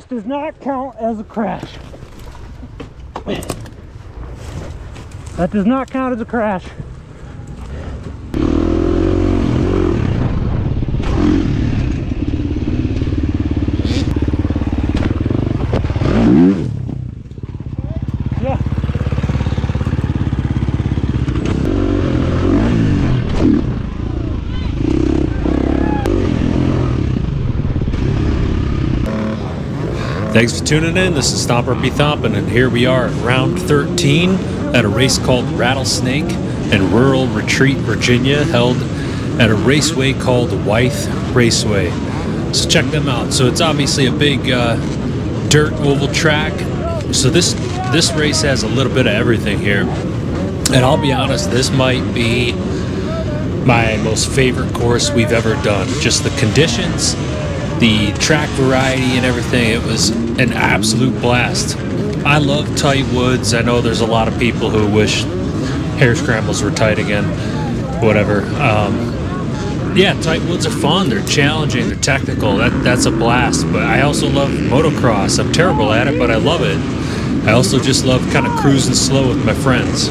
This does not count as a crash. That does not count as a crash. Thanks for tuning in. This is Thomper B. Thompin, and here we are at round 13 at a race called Rattlesnake in rural Retreat, Virginia, held at a raceway called Wythe Raceway. So check them out. So it's obviously a big uh, dirt oval track. So this this race has a little bit of everything here. And I'll be honest, this might be my most favorite course we've ever done. Just the conditions, the track variety and everything. It was an absolute blast. I love tight woods. I know there's a lot of people who wish hare scrambles were tight again. Whatever. Um, yeah, tight woods are fun. They're challenging. They're technical. That that's a blast. But I also love motocross. I'm terrible at it, but I love it. I also just love kind of cruising slow with my friends.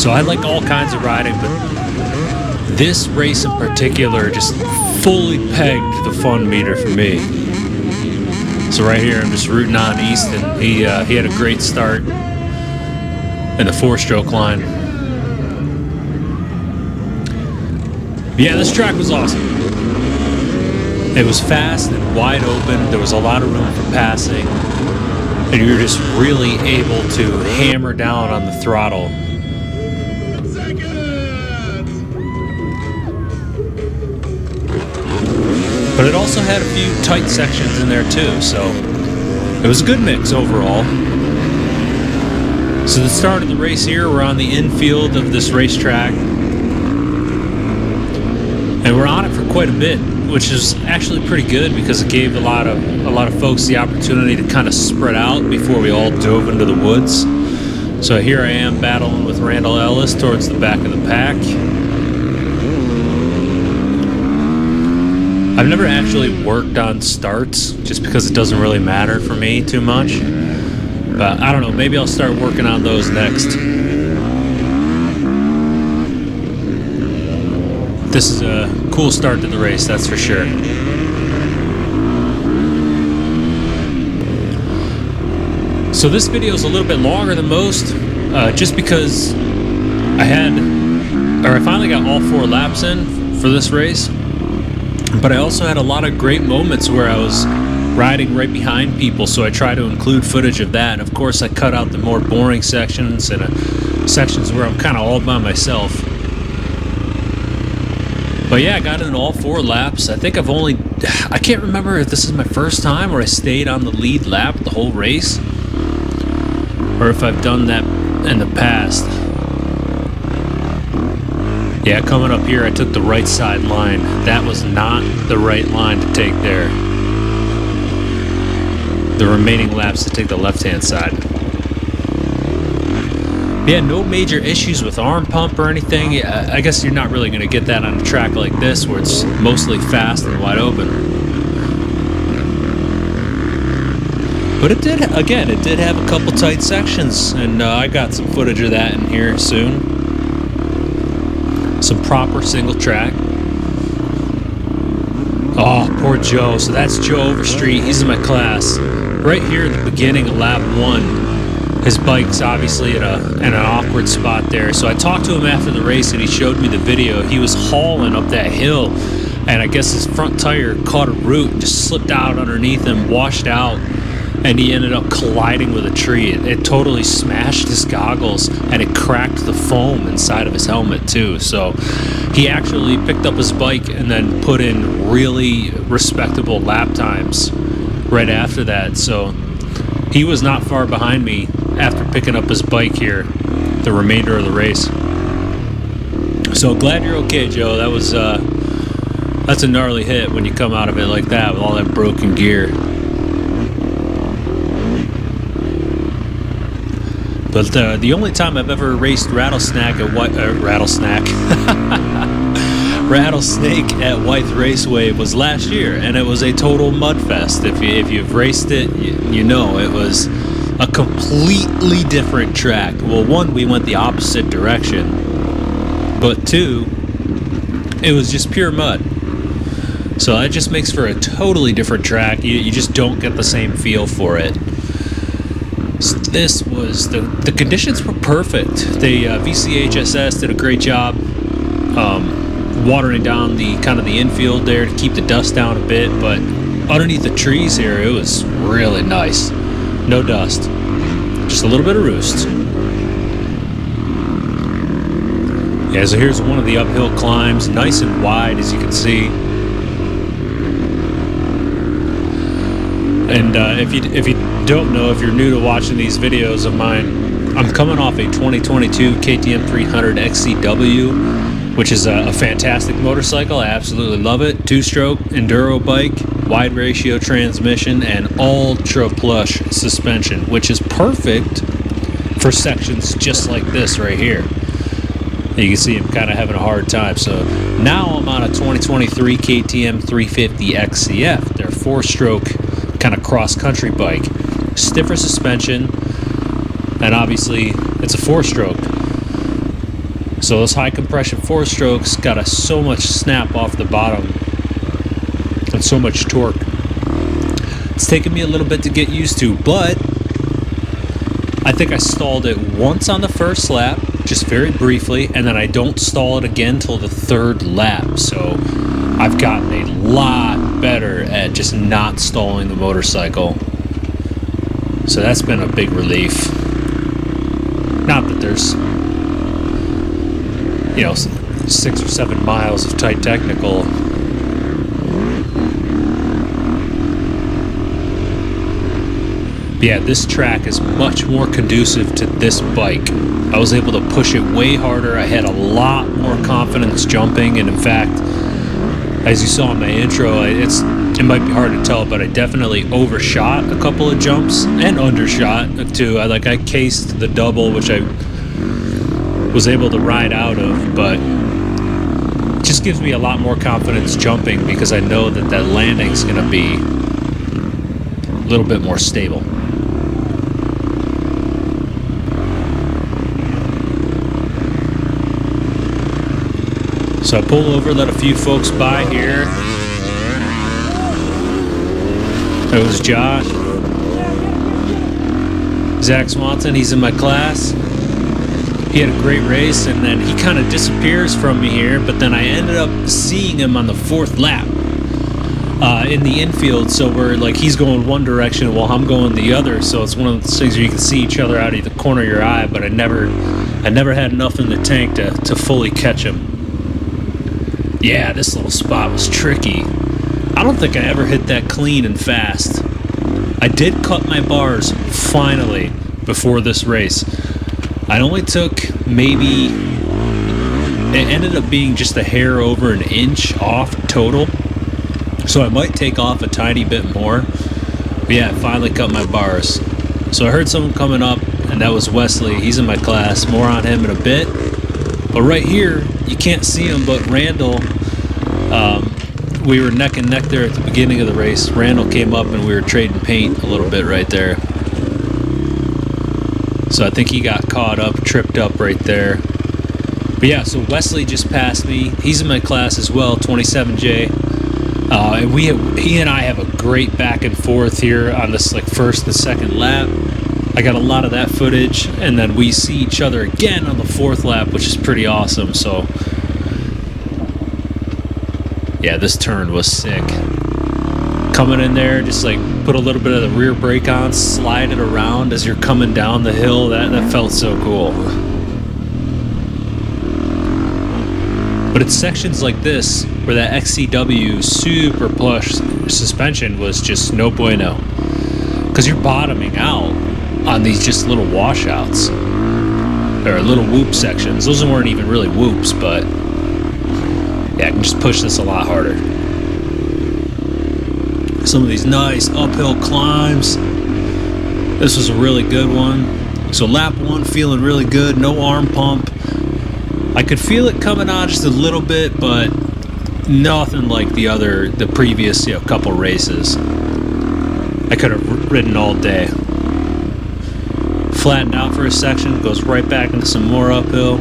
So I like all kinds of riding, but this race in particular just fully pegged the fun meter for me. So right here, I'm just rooting on Easton. He uh, he had a great start in the four-stroke line. Yeah, this track was awesome. It was fast and wide open. There was a lot of room for passing, and you were just really able to hammer down on the throttle but it also had a few tight sections in there too, so it was a good mix overall. So the start of the race here, we're on the infield of this racetrack, and we're on it for quite a bit, which is actually pretty good because it gave a lot of a lot of folks the opportunity to kind of spread out before we all dove into the woods. So here I am battling with Randall Ellis towards the back of the pack. I've never actually worked on starts just because it doesn't really matter for me too much. But I don't know, maybe I'll start working on those next. This is a cool start to the race, that's for sure. So this video is a little bit longer than most, uh, just because I had, or I finally got all four laps in for this race. But I also had a lot of great moments where I was riding right behind people, so I try to include footage of that. Of course, I cut out the more boring sections and uh, sections where I'm kind of all by myself. But yeah, I got in all four laps. I think I've only, I can't remember if this is my first time or I stayed on the lead lap the whole race, or if I've done that in the past. Yeah, coming up here, I took the right side line. That was not the right line to take there. The remaining laps to take the left-hand side. Yeah, no major issues with arm pump or anything. I guess you're not really going to get that on a track like this where it's mostly fast and wide open. But it did, again, it did have a couple tight sections, and uh, I got some footage of that in here soon some proper single track. Oh, poor Joe. So that's Joe Overstreet. He's in my class. Right here at the beginning of lap one, his bike's obviously at, a, at an awkward spot there. So I talked to him after the race and he showed me the video. He was hauling up that hill and I guess his front tire caught a root just slipped out underneath him, washed out and he ended up colliding with a tree. It, it, totally smashed his goggles and it cracked the foam inside of his helmet too. So he actually picked up his bike and then put in really respectable lap times right after that. So he was not far behind me after picking up his bike here the remainder of the race. So glad you're okay, Joe. That was uh, that's a gnarly hit when you come out of it like that with all that broken gear. But uh, the only time I've ever raced rattlesnake at what uh, rattlesnake Rattlesnake at White Raceway was last year, and it was a total mudfest. If you if you've raced it, you, you know it was a completely different track. Well, one we went the opposite direction, but two, it was just pure mud. So that just makes for a totally different track. You, you just don't get the same feel for it. This was the the conditions were perfect. The uh, VCHSS did a great job. Um, watering down the kind of the infield there to keep the dust down a bit, but underneath the trees here, it was really nice. No dust, just a little bit of roost. Yeah, so here's one of the uphill climbs, nice and wide as you can see. And uh, if you if you don't know, if you're new to watching these videos of mine, I'm coming off a 2022 KTM 300 XCW which is a, a, fantastic motorcycle. I absolutely love it. Two stroke enduro bike, wide ratio transmission, and ultra plush suspension, which is perfect for sections just like this right here. You can see I'm kind of having a hard time. So now I'm on a 2023 KTM 350 XCF, their four stroke kind of cross country bike. Stiffer suspension, and obviously it's a four stroke. So those high compression four strokes got us so much snap off the bottom and so much torque. It's taken me a little bit to get used to, but I think I stalled it once on the first lap, just very briefly, and then I don't stall it again till the third lap. So I've gotten a lot better at just not stalling the motorcycle. So that's been a big relief. Not that there's you know, six or seven miles of tight technical. Yeah, this track is much more conducive to this bike. I was able to push it way harder. I had a lot more confidence jumping, and in fact, as you saw in my intro, it's it might be hard to tell, but I definitely overshot a couple of jumps and undershot too. I uh, like I cased the double, which I was able to ride out of, but it just gives me a lot more confidence jumping because I know that that landing's going to be a little bit more stable. So I pull over, let a few folks by here. That was Josh. Zach Swanson, he's in my class. He had a great race and then he kind of disappears from me here but then i ended up seeing him on the fourth lap uh, in the infield. So we're like he's going one direction while i'm going the other. So it's one of those things where you can see each other out of the corner of your eye but i never i never had enough in the tank to, to fully catch him. Yeah this little spot was tricky i don't think i ever hit that clean and fast i did cut my bars finally before this race I only took maybe, it ended up being just a hair over an inch off total. So I might take off a tiny bit more. But yeah, I finally cut my bars. So I heard someone coming up, and that was Wesley. He's in my class. More on him in a bit. But right here, you can't see him, but Randall, um, we were neck and neck there at the beginning of the race. Randall came up and we were trading paint a little bit right there. So I think he got caught up, tripped up right there. But yeah, so Wesley just passed me. He's in my class as well, 27J. Uh, and we have, he and I have a great back and forth here on this like first and second lap. I got a lot of that footage, and then we see each other again on the fourth lap, which is pretty awesome. So yeah, this turn was sick coming in there, just like put a little bit of the rear brake on, slide it around as you're coming down the hill. That, that felt so cool. But it's sections like this where that XCW super plush suspension was just no bueno. Because you're bottoming out on these just little washouts. Or little whoop sections. Those weren't even really whoops, but yeah, I can just push this a lot harder some of these nice uphill climbs. This was a really good one. So lap one feeling really good, no arm pump. I could feel it coming on just a little bit, but nothing like the other, the previous you know, couple races. I could have ridden all day. Flattened out for a section, goes right back into some more uphill.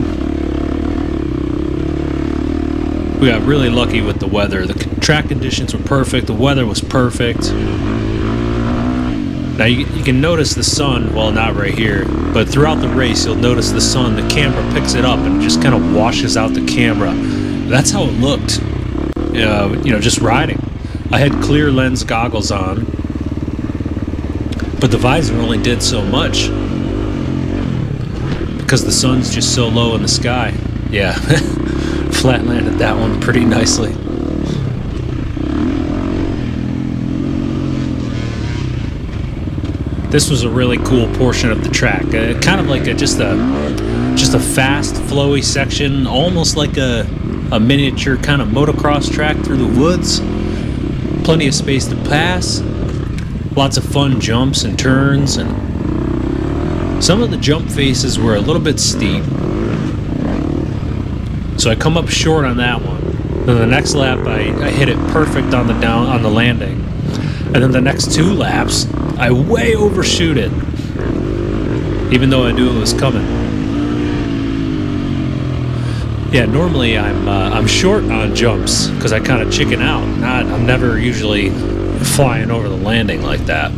We got really lucky with the weather. The track conditions were perfect, the weather was perfect. Now you, you can notice the sun, well not right here, but throughout the race you'll notice the sun, the camera picks it up and just kind of washes out the camera. That's how it looked, uh, you know, just riding. I had clear lens goggles on, but the visor only did so much because the sun's just so low in the sky. Yeah, flat landed that one pretty nicely. This was a really cool portion of the track, uh, kind of like a, just a just a fast, flowy section, almost like a a miniature kind of motocross track through the woods. Plenty of space to pass, lots of fun jumps and turns, and some of the jump faces were a little bit steep. So I come up short on that one. Then the next lap, I, I hit it perfect on the down on the landing, and then the next two laps, I way overshoot it, even though I knew it was coming. Yeah, normally I'm uh, I'm short on jumps because I kind of chicken out. Not I'm never usually flying over the landing like that.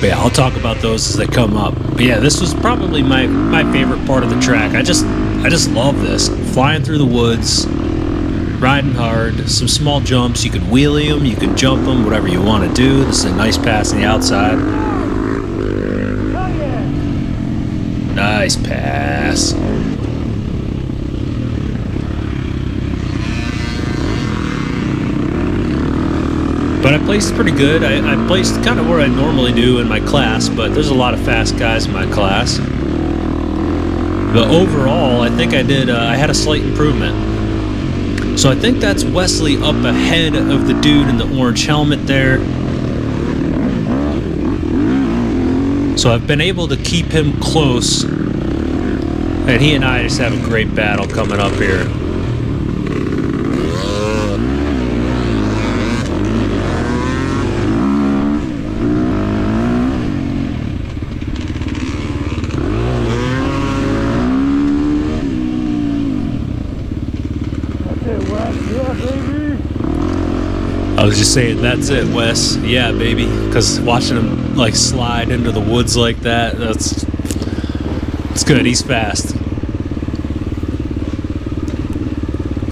But yeah, I'll talk about those as they come up. But yeah, this was probably my my favorite part of the track. I just I just love this flying through the woods, riding hard, some small jumps. You can wheelie them, you can jump them, whatever you want to do. This is a nice pass on the outside. Nice pass. But I placed pretty good. I, I placed kind of where I normally do in my class, but there's a lot of fast guys in my class. But overall, I think I did, uh, I had a slight improvement. So I think that's Wesley up ahead of the dude in the orange helmet there. So I've been able to keep him close. And he and I just have a great battle coming up here. That's it, Wes. Yeah, baby. I was just saying, that's it, Wes. Yeah, baby. Because watching him like slide into the woods like that, that's it's good. He's fast.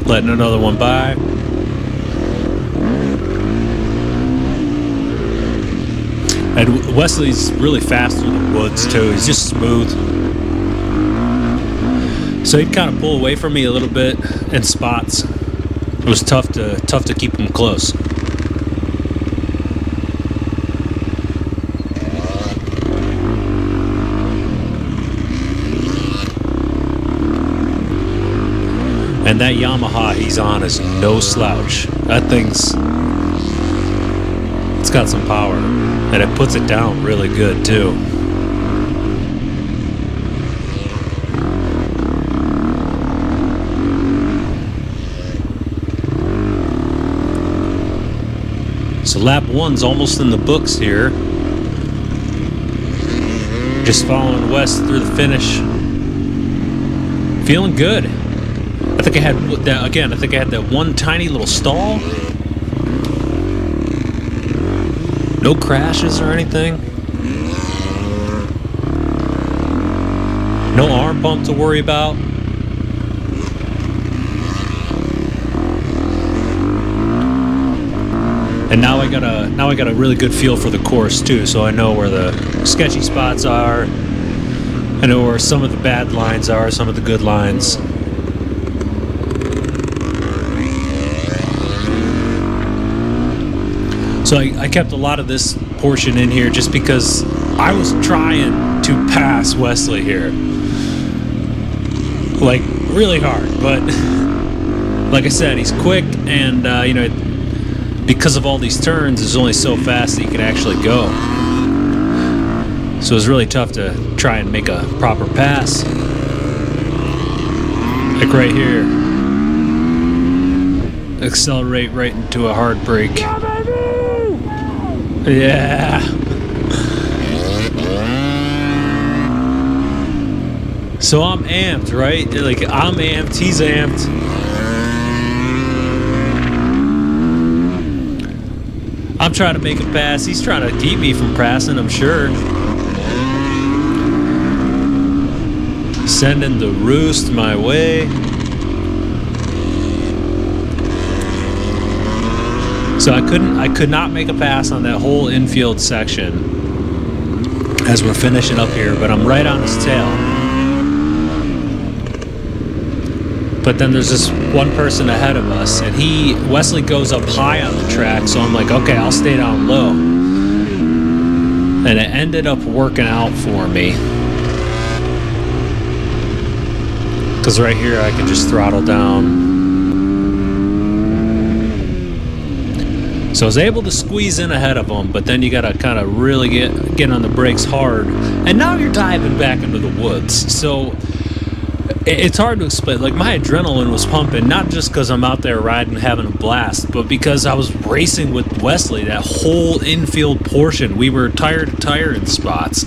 Letting another one by. And Wesley's really fast through the woods too. He's just smooth. So he'd kind of pull away from me a little bit in spots. It was tough to tough to keep him close. And that Yamaha he's on is no slouch. That thing's it's got some power and it puts it down really good too. So lap one's almost in the books here. Just following Wes through the finish. Feeling good. I think I had that again. I think I had that one tiny little stall. No crashes or anything. No arm pump to worry about. And now I got a now I got a really good feel for the course too, so I know where the sketchy spots are. I know where some of the bad lines are, some of the good lines. So I, I kept a lot of this portion in here just because I was trying to pass Wesley here. Like, really hard. But, like I said, he's quick and, uh, you know, because of all these turns, it's only so fast that you can actually go. So it was really tough to try and make a proper pass. Like right here. accelerate right into a hard brake. Yeah. So I'm amped, right? Like I'm amped, he's amped. I'm trying to make a pass. He's trying to keep me from passing, I'm sure. Sending the roost my way. So I couldn't I could not make a pass on that whole infield section as we're finishing up here, but I'm right on his tail. But then there's this one person ahead of us, and he Wesley goes up high on the track, so I'm like, okay, I'll stay down low. And it ended up working out for me. Because right here I can just throttle down. So I was able to squeeze in ahead of them, but then you gotta kind of really get get on the brakes hard. And now you're diving back into the woods. So it's hard to explain. Like my adrenaline was pumping, not just because I'm out there riding, having a blast, but because I was racing with Wesley. That whole infield portion, we were tire to tire in spots,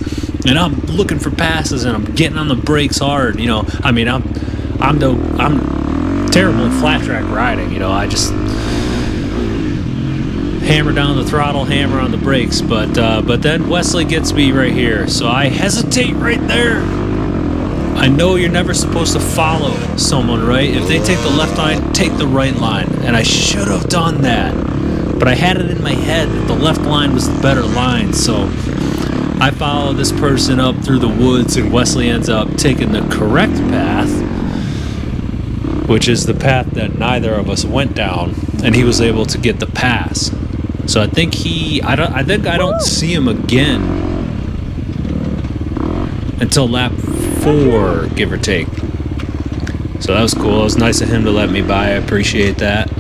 and I'm looking for passes, and I'm getting on the brakes hard. You know, I mean, I'm I'm the I'm terrible at flat track riding. You know, I just hammer down the throttle, hammer on the brakes. But uh, but then Wesley gets me right here, so I hesitate right there. I know you're never supposed to follow someone, right? If they take the left line, take the right line, and I should have done that. But I had it in my head that the left line was the better line, so I follow this person up through the woods, and Wesley ends up taking the correct path, which is the path that neither of us went down, and he was able to get the pass. So I think he, I don't, I think I don't see him again until lap four, give or take. So that was cool. It was nice of him to let me by. I appreciate that.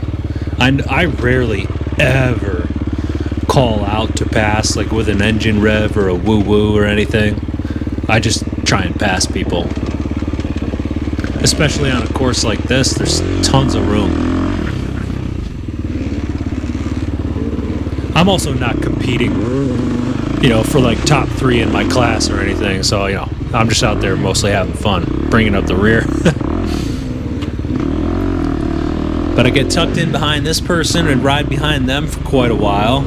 I, I rarely ever call out to pass like with an engine rev or a woo woo or anything. I just try and pass people. Especially on a course like this, there's tons of room. I'm also not competing, you know, for like top three in my class or anything. So, you know, I'm just out there mostly having fun, bringing up the rear. but I get tucked in behind this person and ride behind them for quite a while.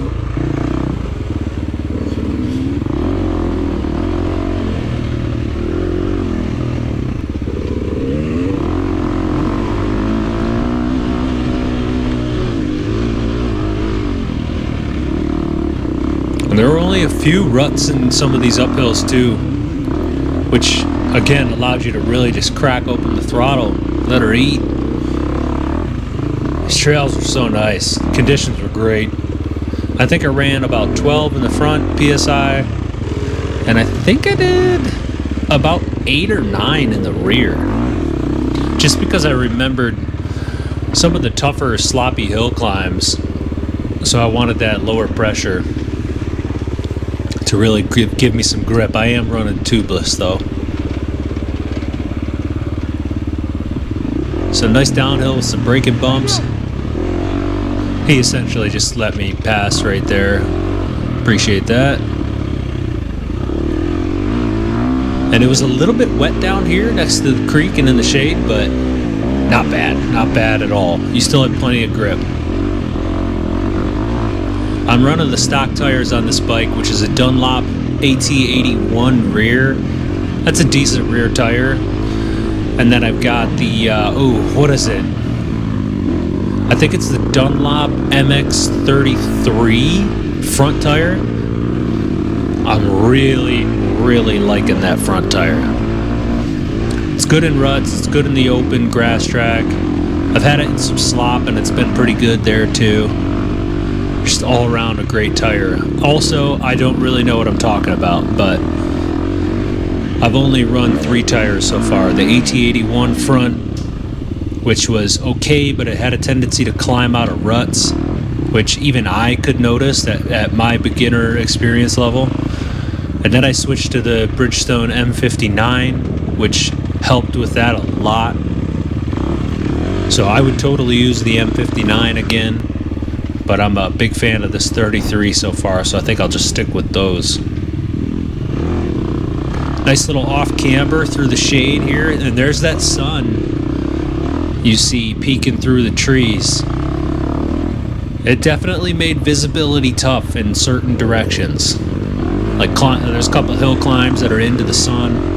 And there were only a few ruts in some of these uphills too, which again allowed you to really just crack open the throttle, let her eat. These trails were so nice. Conditions were great. I think I ran about 12 in the front PSI, and I think I did about 8 or 9 in the rear. Just because I remembered some of the tougher, sloppy hill climbs, so I wanted that lower pressure to really give, give me some grip. I am running tubeless though. So nice downhill with some braking bumps. He essentially just let me pass right there. Appreciate that. And it was a little bit wet down here next to the creek and in the shade, but not bad. Not bad at all. You still have plenty of grip. I'm running the stock tires on this bike, which is a Dunlop AT81 rear. That's a decent rear tire. And then I've got the, uh, oh, what is it? I think it's the Dunlop MX33 front tire. I'm really, really liking that front tire. It's good in ruts, it's good in the open grass track. I've had it in some slop and it's been pretty good there too just all around a great tire. Also, I don't really know what I'm talking about, but I've only run three tires so far. The AT81 front, which was okay, but it had a tendency to climb out of ruts, which even I could notice that at my beginner experience level. And then I switched to the Bridgestone M59, which helped with that a lot. So I would totally use the M59 again, but I'm a big fan of this 33 so far, so I think I'll just stick with those. Nice little off camber through the shade here, and there's that sun you see peeking through the trees. It definitely made visibility tough in certain directions. Like there's a couple hill climbs that are into the sun.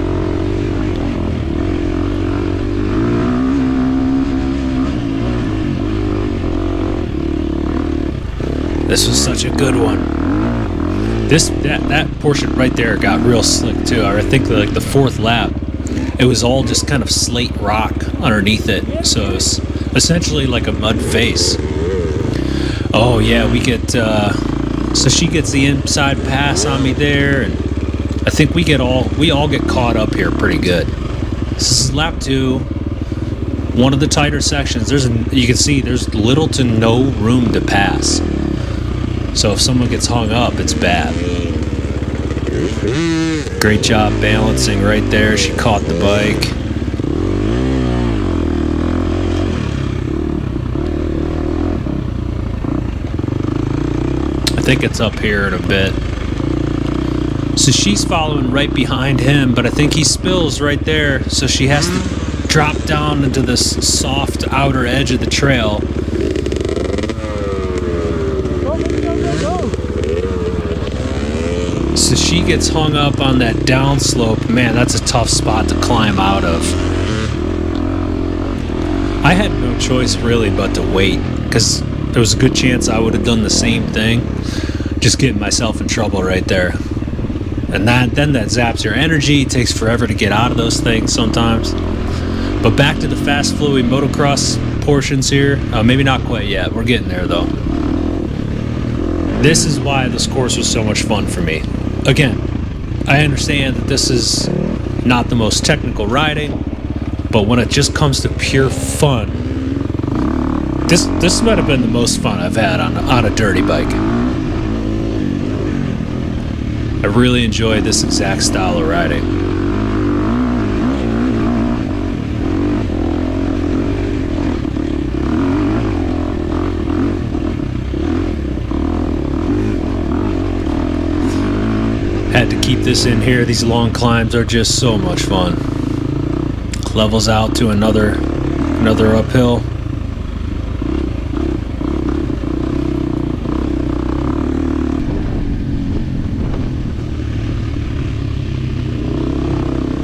This was such a good one. This that that portion right there got real slick too. I think like the fourth lap, it was all just kind of slate rock underneath it, so essentially like a mud face. Oh yeah, we get uh, so she gets the inside pass on me there, and I think we get all we all get caught up here pretty good. This is lap two, one of the tighter sections. There's you can see there's little to no room to pass. So if someone gets hung up, it's bad. Great job balancing right there. She caught the bike. I think it's up here in a bit. So she's following right behind him, but I think he spills right there. So she has to drop down into this soft outer edge of the trail So she gets hung up on that downslope. Man, that's a tough spot to climb out of. I had no choice really but to wait because there was a good chance I would have done the same thing. Just getting myself in trouble right there. And that then that zaps your energy. It takes forever to get out of those things sometimes. But back to the fast flowing motocross portions here. Uh, maybe not quite yet. We're getting there though. This is why this course was so much fun for me again, I understand that this is not the most technical riding, but when it just comes to pure fun, this this might have been the most fun I've had on on a dirty bike. I really enjoyed this exact style of riding. Keep this in here. These long climbs are just so much fun. Levels out to another another uphill.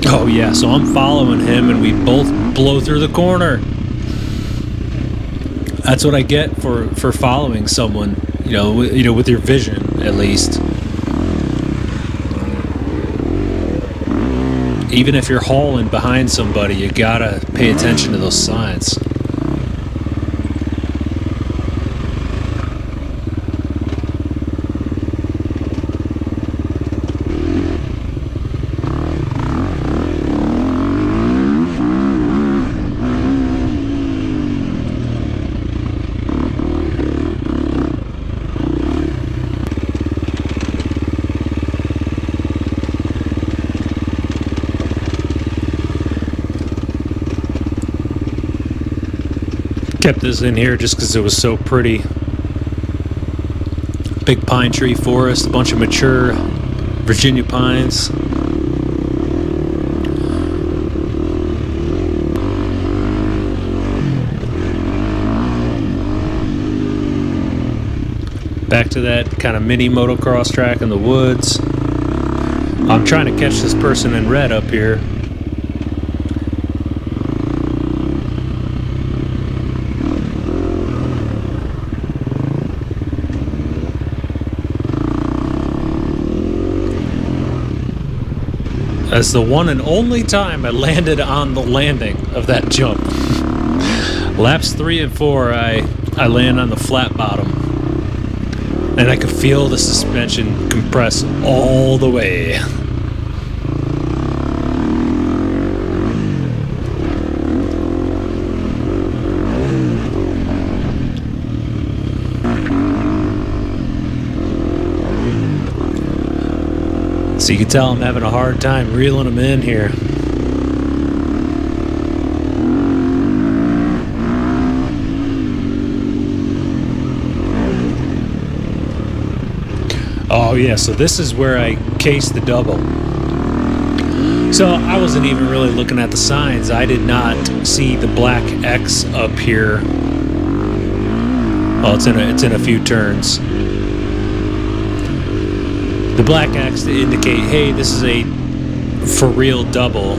Oh yeah, so I'm following him and we both blow through the corner. That's what I get for for following someone, you know, you know with your vision at least. Even if you're hauling behind somebody, you gotta pay attention to those signs. Kept this in here just because it was so pretty. Big pine tree forest, a bunch of mature Virginia pines. Back to that kind of mini motocross track in the woods. I'm trying to catch this person in red up here. That's the one and only time I landed on the landing of that jump. Laps three and four, I, I land on the flat bottom. And I could feel the suspension compress all the way. So you can tell I'm having a hard time reeling them in here. Oh yeah, so this is where I cased the double. So I wasn't even really looking at the signs. I did not see the black X up here. Well, it's in a, it's in a few turns. The black X to indicate, hey, this is a for real double.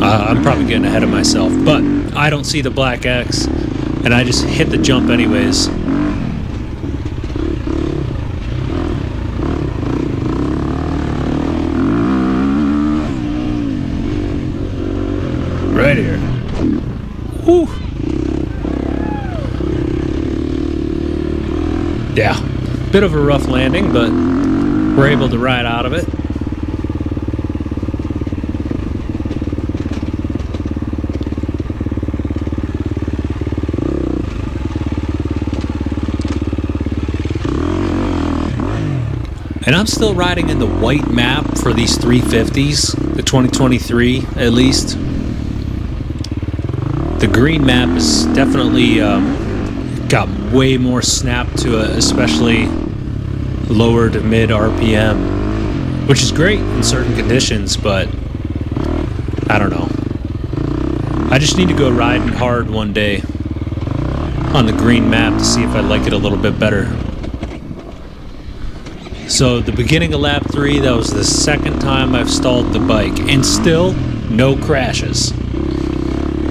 Uh, I'm probably getting ahead of myself, but I don't see the black X, and I just hit the jump anyways. Right here. Whew. Yeah, bit of a rough landing, but we're able to ride out of it. And I'm still riding in the white map for these 350s, the 2023 at least. The green map is definitely um, got way more snap to it, especially lower to mid RPM, which is great in certain conditions, but I don't know. I just need to go riding hard one day on the green map to see if I like it a little bit better. So the beginning of lap three, that was the second time I've stalled the bike, and still no crashes.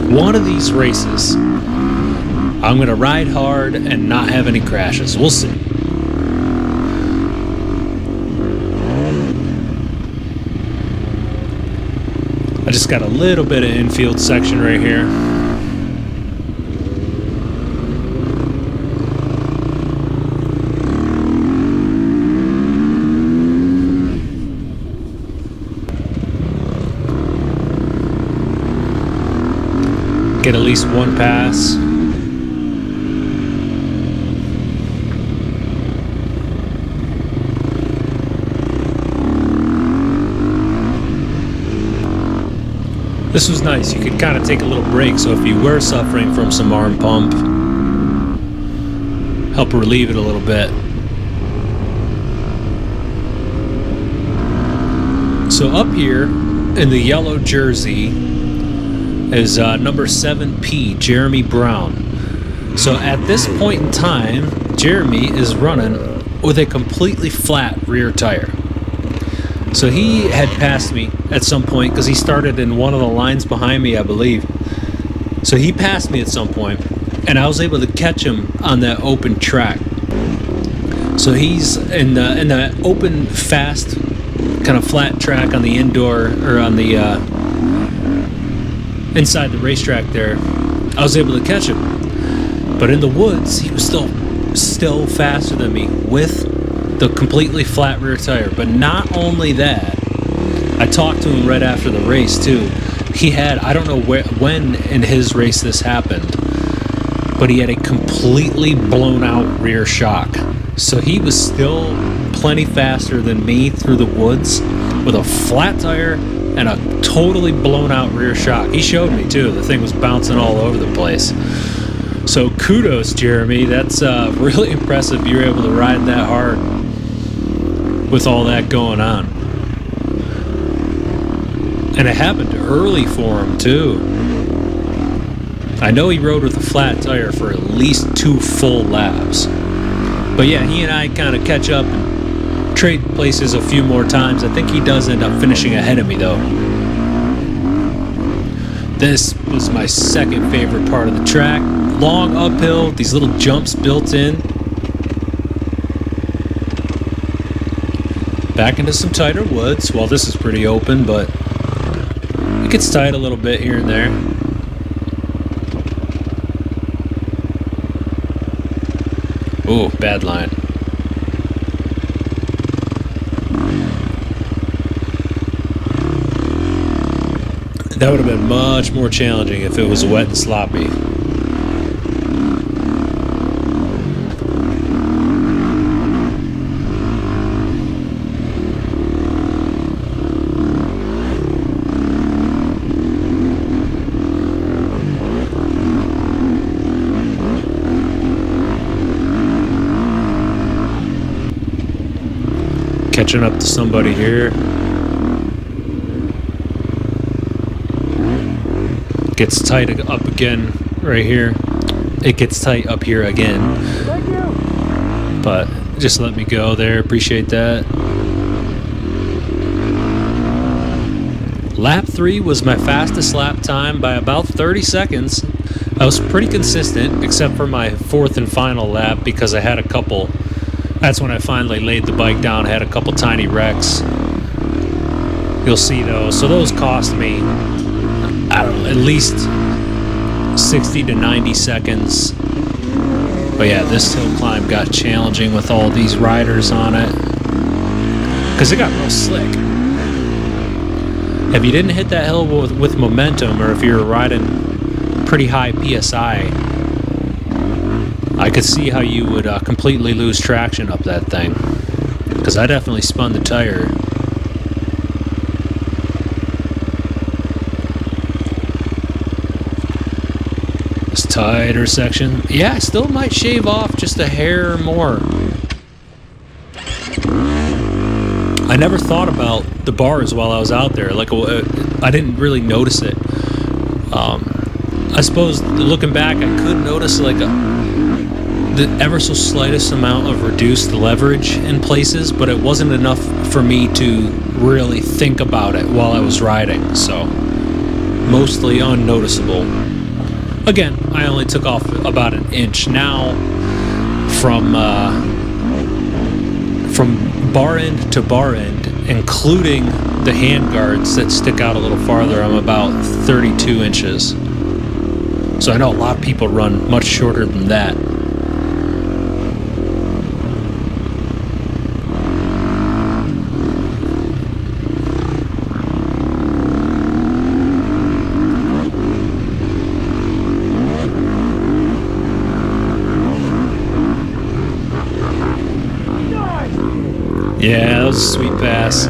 One of these races, I'm gonna ride hard and not have any crashes. We'll see. Just got a little bit of infield section right here. Get at least one pass. This was nice. You could kind of take a little break. So if you were suffering from some arm pump, help relieve it a little bit. So up here in the yellow jersey is uh, number 7P, Jeremy Brown. So at this point in time, Jeremy is running with a completely flat rear tire. So he had passed me at some point because he started in one of the lines behind me, I believe. So he passed me at some point, and I was able to catch him on that open track. So he's in the in the open, fast, kind of flat track on the indoor or on the uh, inside the racetrack there. I was able to catch him, but in the woods he was still still faster than me with the completely flat rear tire. But not only that, I talked to him right after the race too. He had I don't know where when in his race this happened, but he had a completely blown out rear shock. So he was still plenty faster than me through the woods with a flat tire and a totally blown out rear shock. He showed me too. The thing was bouncing all over the place. So kudos, Jeremy. That's uh, really impressive. You were able to ride that hard with all that going on. And it happened early for him, too. I know he rode with a flat tire for at least two full laps. But yeah, he and I kind of catch up and trade places a few more times. I think he does end up finishing ahead of me, though. This was my second favorite part of the track. Long uphill, these little jumps built in. Back into some tighter woods. Well, this is pretty open, but it gets tight a little bit here and there. Ooh, bad line. That would have been much more challenging if it was wet and sloppy. Catching up to somebody here. Gets tight up again right here. It gets tight up here again. But just let me go there. Appreciate that. Lap 3 was my fastest lap time by about 30 seconds. I was pretty consistent, except for my fourth and final lap because I had a couple. That's when I finally laid the bike down, had a couple tiny wrecks. You'll see those. So those cost me, I don't know, at least 60 to 90 seconds. But yeah, this hill climb got challenging with all these riders on it. Because it got real slick. If you didn't hit that hill with, with momentum, or if you were riding pretty high PSI, I could see how you would uh, completely lose traction up that thing. Because I definitely spun the tire. This tighter section. Yeah, I still might shave off just a hair more. I never thought about the bars while I was out there. Like, uh, I didn't really notice it. Um, I suppose looking back, I could notice like a the ever so slightest amount of reduced leverage in places, but it wasn't enough for me to really think about it while I was riding. So, mostly unnoticeable. Again, I only took off about an inch now from. Uh, from bar end to bar end, including the hand guards that stick out a little farther, I'm about 32 inches. So I know a lot of people run much shorter than that. Yeah, that was a sweet pass.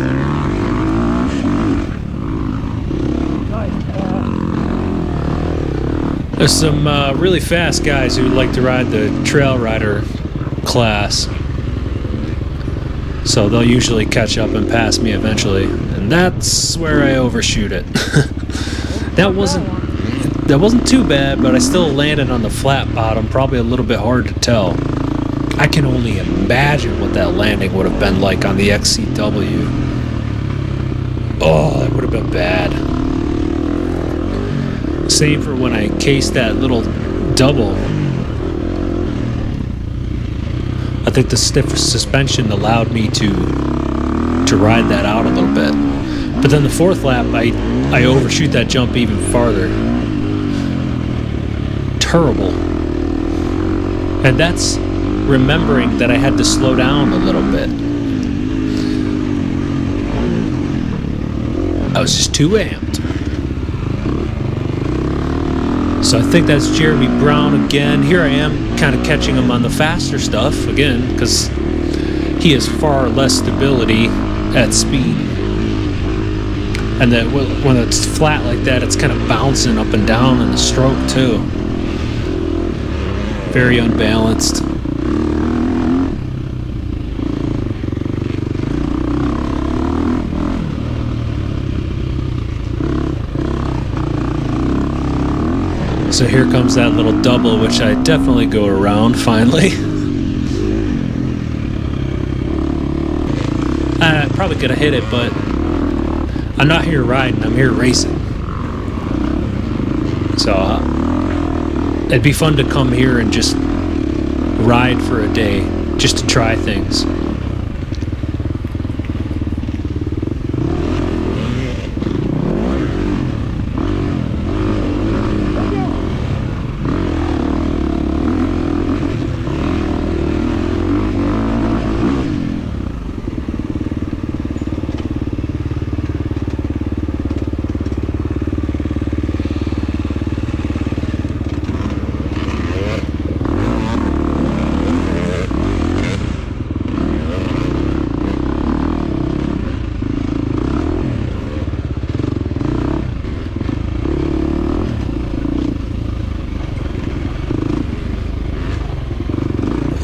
There's some uh, really fast guys who like to ride the trail rider class. So they'll usually catch up and pass me eventually. And that's where I overshoot it. that wasn't that wasn't too bad, but I still landed on the flat bottom, probably a little bit hard to tell. I can only imagine that landing would have been like on the XCW. Oh, that would have been bad. Same for when I cased that little double. I think the stiff suspension allowed me to to ride that out a little bit. But then the fourth lap, I I overshoot that jump even farther. Terrible. And that's remembering that I had to slow down a little bit. I was just too amped. So I think that's Jeremy Brown again. Here I am kind of catching him on the faster stuff again because he has far less stability at speed. And that when it's flat like that, it's kind of bouncing up and down in the stroke too. Very unbalanced. So here comes that little double, which I definitely go around finally. I probably could have hit it, but I'm not here riding, I'm here racing. So uh, it'd be fun to come here and just ride for a day, just to try things.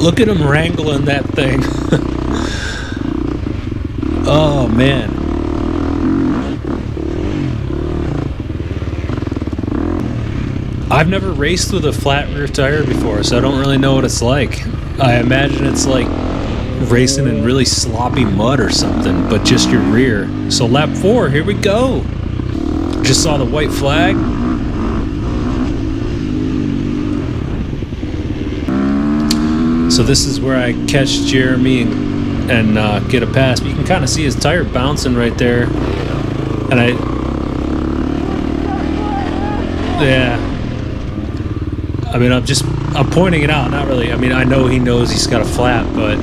Look at him wrangling that thing. Oh man. I've never raced with a flat rear tire before, so I don't really know what it's like. I imagine it's like racing in really sloppy mud or something, but just your rear. So lap four, here we go. Just saw the white flag. So this is where I catch Jeremy and, and uh, get a pass. But you can kind of see his tire bouncing right there. And I, yeah. I mean, I'm just I'm pointing it out. Not really. I mean, I know he knows he's got a flat, but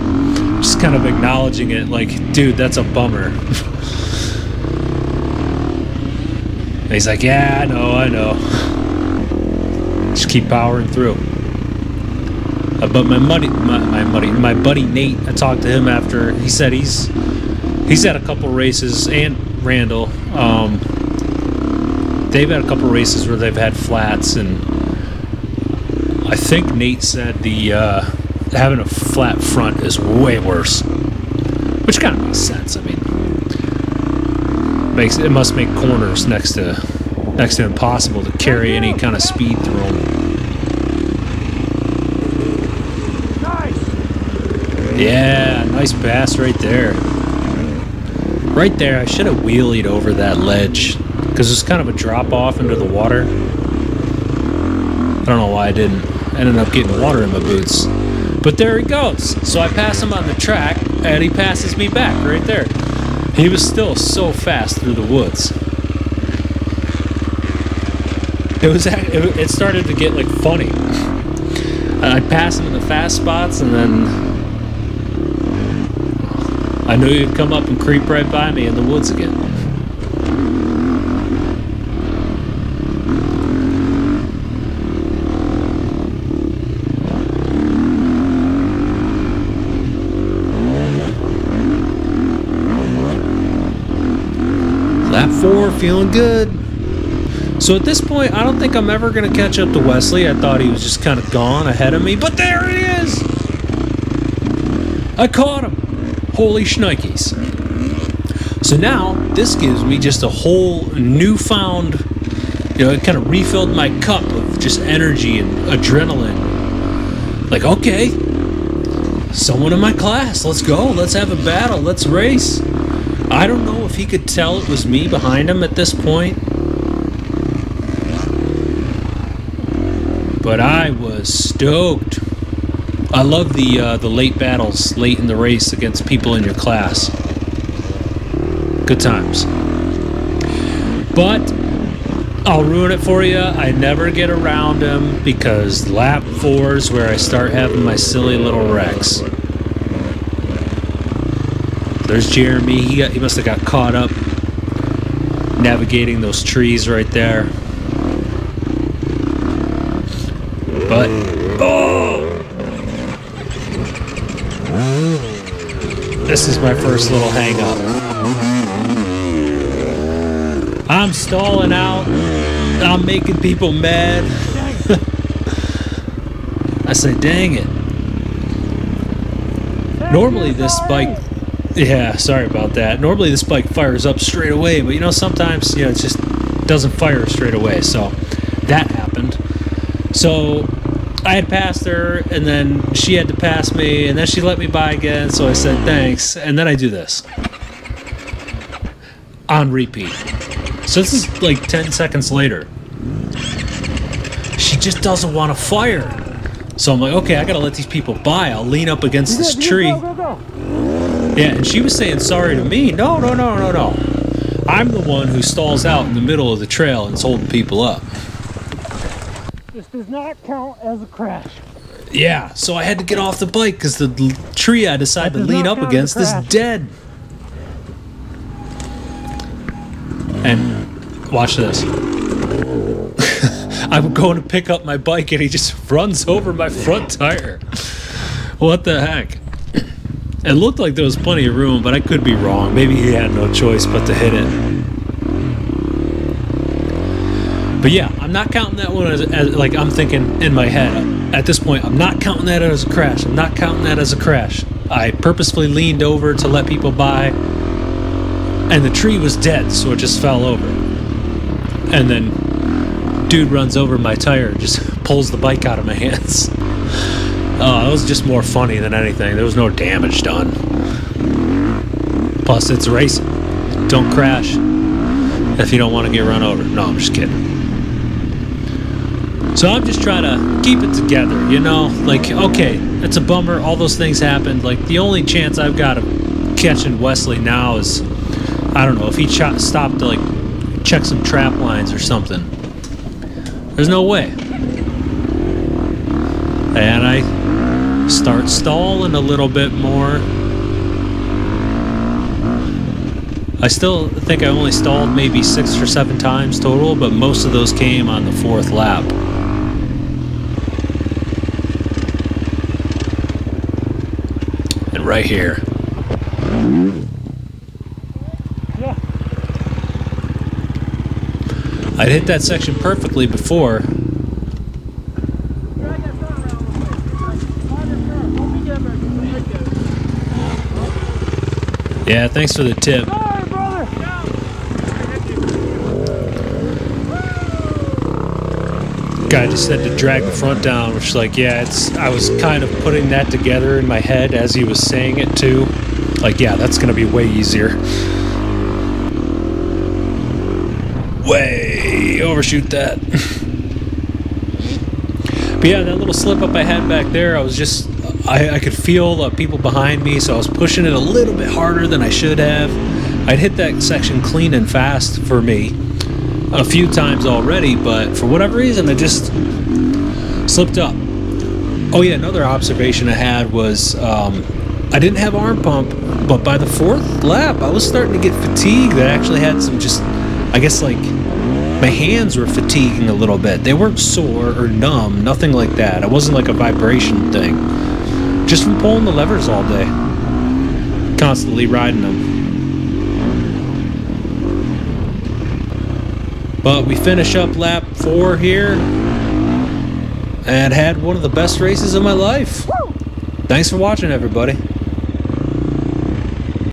just kind of acknowledging it. Like, dude, that's a bummer. He's like, yeah, I know, I know. Just keep powering through. Uh, but my buddy, my, my buddy, my buddy Nate, I talked to him after. He said he's he's had a couple races, and Randall. Um, they've had a couple races where they've had flats, and I think Nate said the uh, having a flat front is way worse, which kind of makes sense. I mean, makes it must make corners next to next to impossible to carry any kind of speed through them. Nice. Yeah, nice bass right there. Right there, I should have wheelied over that ledge because it's kind of a drop off into the water. I don't know why I didn't. I ended up getting water in my boots. But there he goes. So I pass him on the track, and he passes me back right there. He was still so fast through the woods. It was. It started to get like funny. I'd pass him in the fast spots, and then I knew he'd come up and creep right by me in the woods again. Lap four, feeling good. So at this point, I don't think I'm ever going to catch up to Wesley. I thought he was just kind of gone ahead of me, but there he is! I caught him! Holy shnikes. So now, this gives me just a whole newfound, you know, it kind of refilled my cup of just energy and adrenaline. Like, okay, someone in my class, let's go, let's have a battle, let's race. I don't know if he could tell it was me behind him at this point. But I was stoked. I love the uh, the late battles late in the race against people in your class. Good times. But I'll ruin it for you. I never get around them because lap four is where I start having my silly little wrecks. There's Jeremy. He got, he must have got caught up navigating those trees right there. But oh, this is my first little hang up. I'm stalling out. I'm making people mad. I say, dang it. Normally this bike yeah, sorry about that. Normally this bike fires up straight away, but you know sometimes you know it just doesn't fire straight away. So that happened. So I had passed her, and then she had to pass me, and then she let me by again. So I said thanks, and then I do this on repeat. So this is like 10 seconds later. She just doesn't want to fire. So I'm like, okay, I gotta let these people by. I'll lean up against this tree. Go, go, go. Yeah, and she was saying sorry to me. No, no, no, no, no. I'm the one who stalls out in the middle of the trail and is holding people up. Does not count as a crash. Yeah, so I had to get off the bike because the tree I decided to lean up count as a against is dead. And watch this. I'm going to pick up my bike and he just runs over my front tire. What the heck? It looked like there was plenty of room, but I could be wrong. Maybe he had no choice but to hit it. But yeah, I'm not counting that one as, as like I'm thinking in my head. At this point, I'm not counting that as a crash. I'm not counting that as a crash. I purposefully leaned over to let people by. and the tree was dead, so it just fell over. And then dude runs over my tire, just pulls the bike out of my hands. Oh, it was just more funny than anything. There was no damage done. Plus, it's racing. Don't crash if you don't want to get run over. No, I'm just kidding. So I'm just trying to keep it together, you know? Like, okay, that's a bummer. All those things happened. Like, the only chance I've got of catching Wesley now is, I don't know, if he ch- stopped to, like, check some trap lines or something. There's no way. And I start stalling a little bit more. I still think I only stalled maybe six or seven times total, but most of those came on the fourth lap. Right here. I'd hit that section perfectly before. Yeah, thanks for the tip. Sorry, brother. Guy just said to drag the front down, which like, yeah, it's I was kind of putting that together in my head as he was saying it too. Like, yeah, that's gonna be way easier. Way overshoot that. but yeah, that little slip up I had back there, I was just I, I could feel the people behind me, so I was pushing it a little bit harder than I should have. I'd hit that section clean and fast for me a few times already, but for whatever reason, I just slipped up. Oh yeah, another observation I had was um, I didn't have arm pump, but by the fourth lap, I was starting to get fatigued. I actually had some just, I guess like my hands were fatiguing a little bit. They weren't sore or numb, nothing like that. It wasn't like a vibration thing. Just from pulling the levers all day, constantly riding them. But we finish up lap four here and had one of the best races of my life. Thanks for watching, everybody.